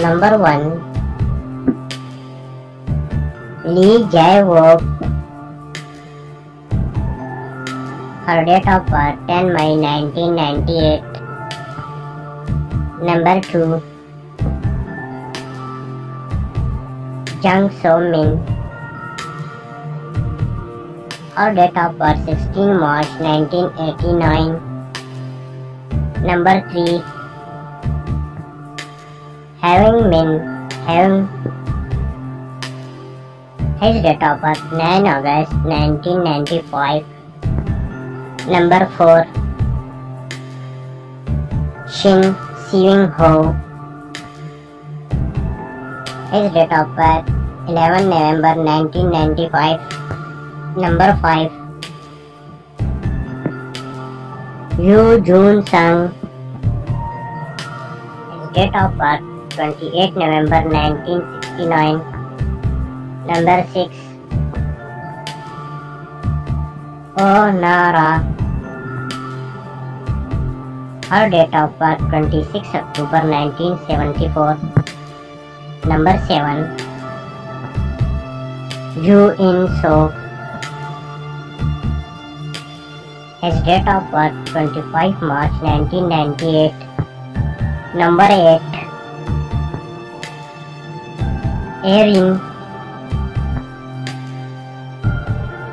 Number 1 Lee Jae-wook Her date of birth 10 May 1998 Number 2 Jung So-min Her date of birth 16 March 1989 Number 3 Hwang Min Hyun His date of birth 9 August 1995 Number 4 Shin Seung Ho. His date of birth 11 November 1995 Number 5 Yoo Joon Sung His date of birth 28 November 1969 Number 6 Oh Nara. Her date of birth 26 October 1974 Number 7 Yoo In So His date of birth 25 March 1998 Number 8 Arin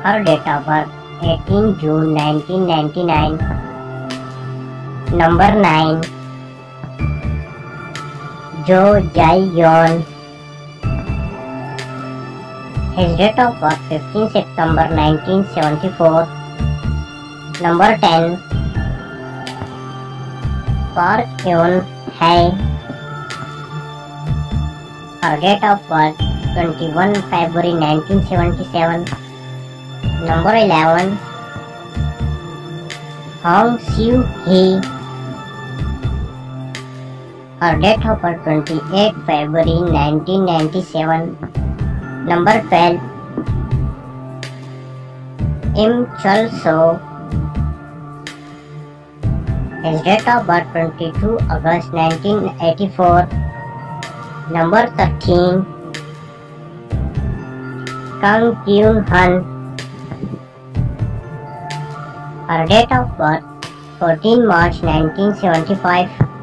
Her date of birth 18 June 1999 Number 9 Jo Jae-yeon His date of birth 15 September 1974 Number 10 Park Eun-hye Her date of birth 21 February 1977 Number 11 Hong Seo-hee Her date of birth 28 February 1997 Number 12 Im Chol-so His date of birth 22 August 1984 Number 13 Kang Kyun-han Her date of birth 14 March 1975